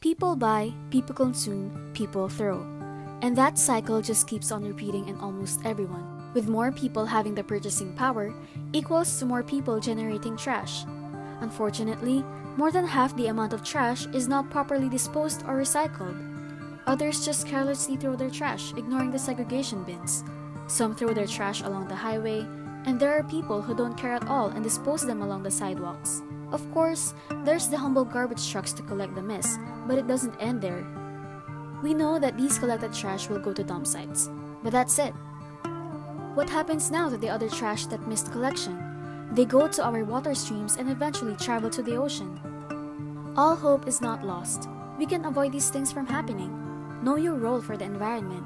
People buy, people consume, people throw. And that cycle just keeps on repeating in almost everyone, with more people having the purchasing power equals to more people generating trash. Unfortunately, more than half the amount of trash is not properly disposed or recycled. Others just carelessly throw their trash, ignoring the segregation bins. Some throw their trash along the highway, and there are people who don't care at all and dispose them along the sidewalks. Of course, there's the humble garbage trucks to collect the mess, but it doesn't end there. We know that these collected trash will go to dump sites, but that's it. What happens now to the other trash that missed collection? They go to our water streams and eventually travel to the ocean. All hope is not lost. We can avoid these things from happening. Know your role for the environment.